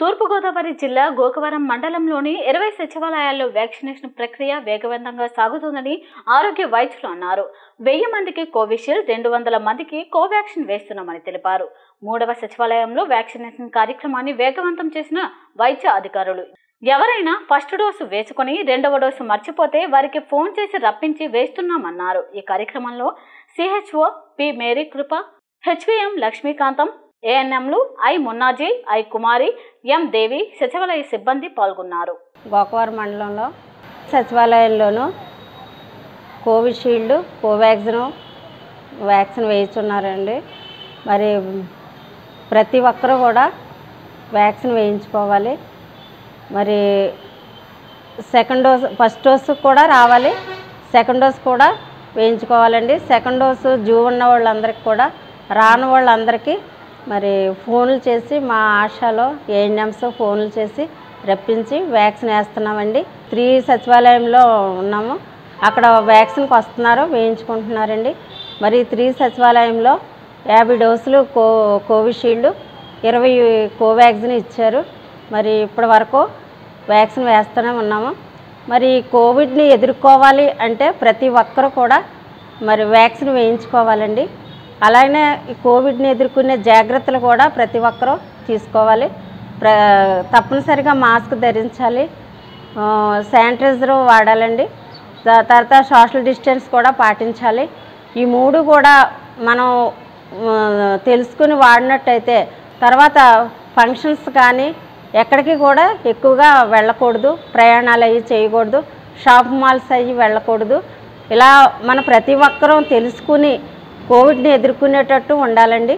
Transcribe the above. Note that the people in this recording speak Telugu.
తూర్పుగోదావరి జిల్లా గోకవరం మండలంలోని ఇరవై సచివాలయాల్లో వ్యాక్సినేషన్ ప్రక్రియ వేగవంతంగా సాగుతుందని ఆరోగ్య వైద్యులు అన్నారు. వెయ్యి మందికి కోవిషీల్డ్ రెండు వందల మందికి కోవాక్సిన్ వేస్తున్నామని తెలిపారు. మూడవ సచివాలయంలో వ్యాక్సినేషన్ కార్యక్రమాన్ని వేగవంతం చేసిన వైద్య అధికారులు. ఎవరైనా ఫస్ట్ డోసు వేసుకొని రెండవ డోసు మర్చిపోతే వారికి ఫోన్ చేసి రప్పించి వేస్తున్నామన్నారు. ఈ కార్యక్రమంలో C H O P Mary Krupa H V M Lakshmikantam ఏఎన్ఎంలు ఐ మున్నాజీ ఐ కుమారి ఎం దేవి సచివాలయ సిబ్బంది పాల్గొన్నారు. గోకవరం మండలంలో సచివాలయంలోనూ కోవిషీల్డ్ కోవాక్సిన్ వ్యాక్సిన్ వేయిస్తున్నారండి. మరి ప్రతి ఒక్కరూ కూడా వ్యాక్సిన్ వేయించుకోవాలి. మరి సెకండ్ డోస్ ఫస్ట్ డోస్ కూడా రావాలి. సెకండ్ డోస్ కూడా వేయించుకోవాలండి. సెకండ్ డోసు జూ ఉన్న వాళ్ళందరికీ కూడా రాని వాళ్ళందరికీ మరి ఫోన్లు చేసి మా ఆశాలో ఏఎన్ఎంస్ ఫోన్లు చేసి రప్పించి వ్యాక్సిన్ వేస్తున్నామండి. త్రీ సచివాలయంలో ఉన్నాము. అక్కడ వ్యాక్సిన్కి వస్తున్నారు వేయించుకుంటున్నారండి. మరి త్రీ సచివాలయంలో యాభై డోసులు కో కోవిషీల్డ్ ఇరవై కోవాక్సిన్ ఇచ్చారు. మరి ఇప్పటి వరకు వ్యాక్సిన్ వేస్తూనే ఉన్నాము. మరి కోవిడ్ని ఎదుర్కోవాలి అంటే ప్రతి ఒక్కరు కూడా మరి వ్యాక్సిన్ వేయించుకోవాలండి. అలానే ఈ కోవిడ్ని ఎదుర్కొనే జాగ్రత్తలు కూడా ప్రతి ఒక్కరూ తీసుకోవాలి. ప్ర తప్పనిసరిగా మాస్క్ ధరించాలి. శానిటైజర్ వాడాలండి. త- తర్వాత సోషల్ డిస్టెన్స్ కూడా పాటించాలి. ఈ మూడు కూడా మనం తెలుసుకుని వాడినట్టయితే తర్వాత ఫంక్షన్స్ కానీ ఎక్కడికి కూడా ఎక్కువగా వెళ్ళకూడదు. ప్రయాణాలు అవి చేయకూడదు. షాప్ మాల్స్ అవి వెళ్ళకూడదు. ఇలా మన ప్రతి ఒక్కరూ తెలుసుకుని కోవిడ్ని ఎదుర్కొనేటట్టు ఉండాలండి.